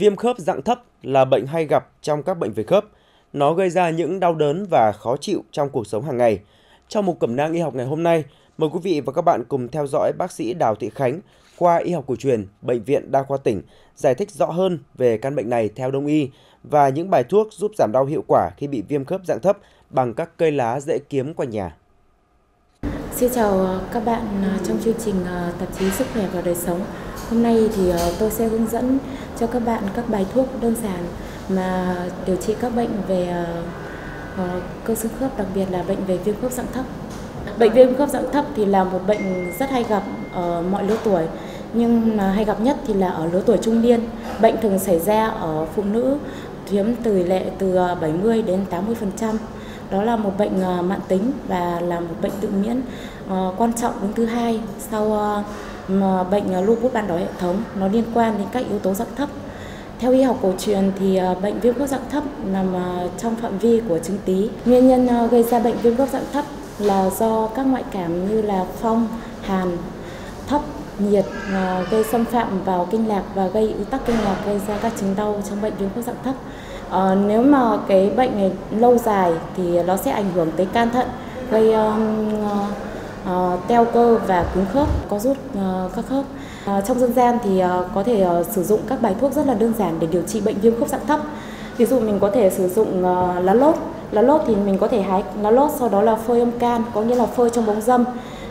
Viêm khớp dạng thấp là bệnh hay gặp trong các bệnh về khớp. Nó gây ra những đau đớn và khó chịu trong cuộc sống hàng ngày. Trong một cẩm nang y học ngày hôm nay, mời quý vị và các bạn cùng theo dõi bác sĩ Đào Thị Khánh, khoa y học cổ truyền, Bệnh viện Đa khoa tỉnh, giải thích rõ hơn về căn bệnh này theo đông y và những bài thuốc giúp giảm đau hiệu quả khi bị viêm khớp dạng thấp bằng các cây lá dễ kiếm quanh nhà. Xin chào ờ, các bạn ờ, trong chương trình ờ, tạp chí Sức khỏe và đời sống. Hôm nay thì ờ, tôi sẽ hướng dẫn cho các bạn các bài thuốc đơn giản mà điều trị các bệnh về uh, cơ xương khớp, đặc biệt là bệnh về viêm khớp dạng thấp. Bệnh viêm khớp dạng thấp thì là một bệnh rất hay gặp ở mọi lứa tuổi, nhưng hay gặp nhất thì là ở lứa tuổi trung niên. Bệnh thường xảy ra ở phụ nữ chiếm tỷ lệ từ 70 đến 80%. Đó là một bệnh mạng tính và là một bệnh tự miễn quan trọng đứng thứ hai sau mà bệnh à, lupus ban đỏ hệ thống nó liên quan đến các yếu tố dạng thấp. Theo y học cổ truyền thì à, bệnh viêm khớp dạng thấp nằm à, trong phạm vi của chứng tí. Nguyên nhân gây ra bệnh viêm khớp dạng thấp là do các ngoại cảm như là phong, hàn, thấp, nhiệt gây xâm phạm vào kinh lạc và gây ứ tắc kinh lạc gây ra các chứng đau trong bệnh viêm khớp dạng thấp. À, nếu mà cái bệnh này lâu dài thì nó sẽ ảnh hưởng tới can thận gây uh, uh, teo cơ và cứng khớp, có rút uh, các khớp. Uh, trong dân gian thì uh, có thể uh, sử dụng các bài thuốc rất là đơn giản để điều trị bệnh viêm khớp dạng thấp. Ví dụ mình có thể sử dụng uh, lá lốt. Lá lốt thì mình có thể hái lá lốt sau đó là phơi âm can, có nghĩa là phơi trong bóng dâm.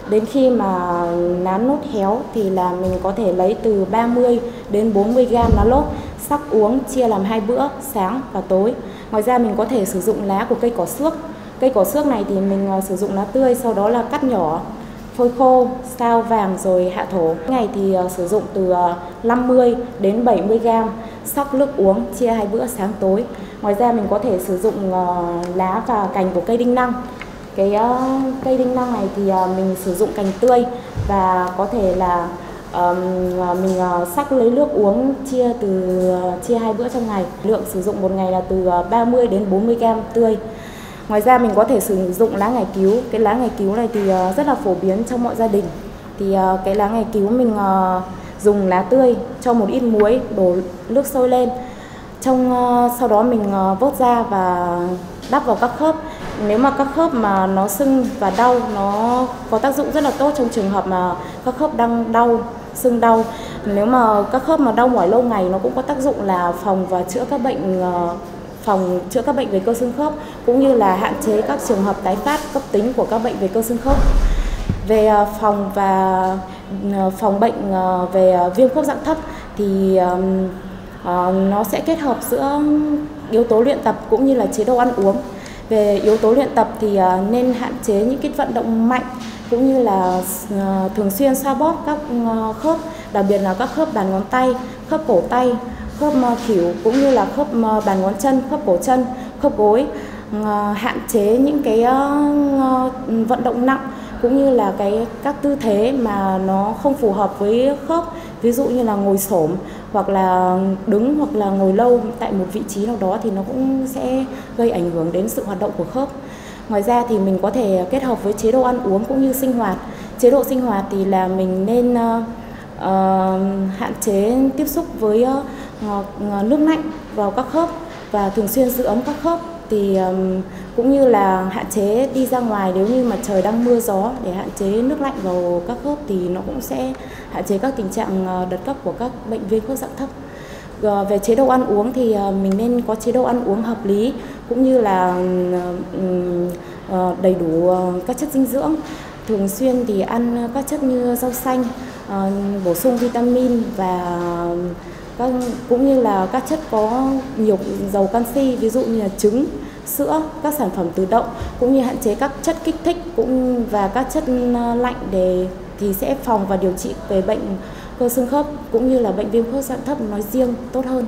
Đến khi mà lá nốt héo thì là mình có thể lấy từ 30 đến 40 gram lá lốt sắc uống chia làm hai bữa sáng và tối. Ngoài ra mình có thể sử dụng lá của cây cỏ xước Cây cỏ xước này thì mình ờ, sử dụng lá tươi, sau đó là cắt nhỏ, phơi khô, sao vàng rồi hạ thổ. Ngày thì ờ, sử dụng từ ờ, 50 đến 70 gram sắc nước uống chia hai bữa sáng tối. Ngoài ra mình có thể sử dụng lá và cành của cây đinh năng. Cái cây đinh năng này thì mình sử dụng cành tươi và có thể là um, mình sắc lấy nước uống chia từ chia hai bữa trong ngày. Lượng sử dụng một ngày là từ 30 đến 40 gram tươi. Ngoài ra mình có thể sử dụng lá ngải cứu. Cái lá ngải cứu này thì ờ, rất là phổ biến trong mọi gia đình. Thì ờ, cái lá ngải cứu mình ờ, dùng lá tươi cho một ít muối đổ nước sôi lên. Trong sau đó mình vớt ra và đắp vào các khớp. Nếu mà các khớp mà nó sưng và đau, nó có tác dụng rất là tốt trong trường hợp mà các khớp đang đau, sưng đau nếu mà các khớp mà đau mỏi lâu ngày, nó cũng có tác dụng là phòng và chữa các bệnh phòng chữa các bệnh về cơ xương khớp cũng như là hạn chế các trường hợp tái phát cấp tính của các bệnh về cơ xương khớp. Về à, phòng và à, phòng bệnh à, về viêm khớp dạng thấp thì nó sẽ kết hợp giữa yếu tố luyện tập cũng như là chế độ ăn uống. Về yếu tố luyện tập thì nên hạn chế những cái vận động mạnh cũng như là thường xuyên xoa bóp các khớp, đặc biệt là các khớp bàn ngón tay, khớp cổ tay, khớp khỉu cũng như là khớp bàn ngón chân, khớp cổ chân, khớp gối ờ, hạn chế những cái ờ, ờ, vận động nặng cũng như là cái các tư thế mà nó không phù hợp với khớp. Ví dụ như là ngồi xổm hoặc là đứng hoặc là ngồi lâu tại một vị trí nào đó thì nó cũng sẽ gây ảnh hưởng đến sự hoạt động của khớp. Ngoài ra thì mình có thể kết hợp với chế độ ăn uống cũng như sinh hoạt. Chế độ sinh hoạt thì là mình nên uh, hạn chế tiếp xúc với uh, Ờ, nước lạnh vào các khớp và thường xuyên giữ ấm các khớp thì cũng như là hạn chế đi ra ngoài nếu như mà trời đang mưa gió để hạn chế nước lạnh vào các khớp thì nó cũng sẽ hạn chế các tình trạng ờ, đợt cấp của các bệnh viêm khớp dạng thấp. Ờ, về chế độ ăn uống thì mình nên có chế độ ăn uống hợp lý cũng như là đầy đủ các chất dinh dưỡng thường xuyên thì ăn các chất như rau xanh bổ sung vitamin và các cũng như là các chất có nhiều dầu canxi, ví dụ như là trứng, sữa, các sản phẩm từ đậu, cũng như hạn chế các chất kích thích cũng và các chất à, lạnh để thì sẽ phòng và điều trị về bệnh cơ xương khớp, cũng như là bệnh viêm khớp dạng thấp nói riêng tốt hơn.